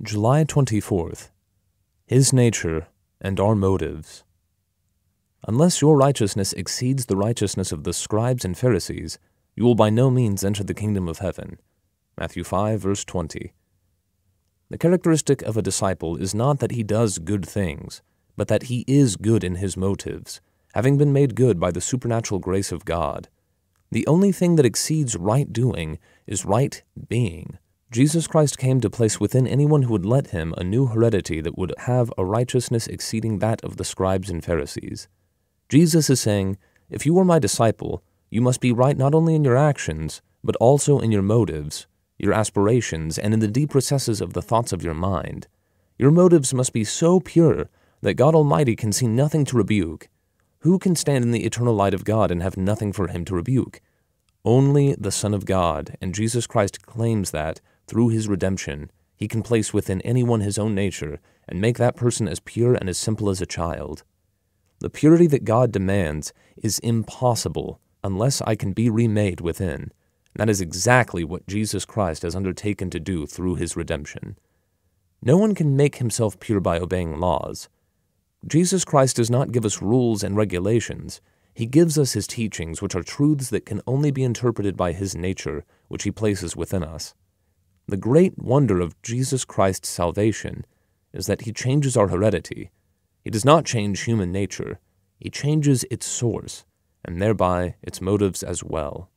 July 24th. His nature and our motives. Unless your righteousness exceeds the righteousness of the scribes and Pharisees, you will by no means enter the kingdom of heaven. Matthew 5, verse 20. The characteristic of a disciple is not that he does good things, but that he is good in his motives, having been made good by the supernatural grace of God. The only thing that exceeds right doing is right being. Jesus Christ came to place within anyone who would let him a new heredity that would have a righteousness exceeding that of the scribes and Pharisees. Jesus is saying, If you are my disciple, you must be right not only in your actions, but also in your motives, your aspirations, and in the deep recesses of the thoughts of your mind. Your motives must be so pure that God Almighty can see nothing to rebuke. Who can stand in the eternal light of God and have nothing for him to rebuke? Only the Son of God, and Jesus Christ claims that, through his redemption, he can place within anyone his own nature and make that person as pure and as simple as a child. The purity that God demands is impossible unless I can be remade within. That is exactly what Jesus Christ has undertaken to do through his redemption. No one can make himself pure by obeying laws. Jesus Christ does not give us rules and regulations. He gives us his teachings, which are truths that can only be interpreted by his nature, which he places within us. The great wonder of Jesus Christ's salvation is that he changes our heredity. He does not change human nature, he changes its source, and thereby its motives as well.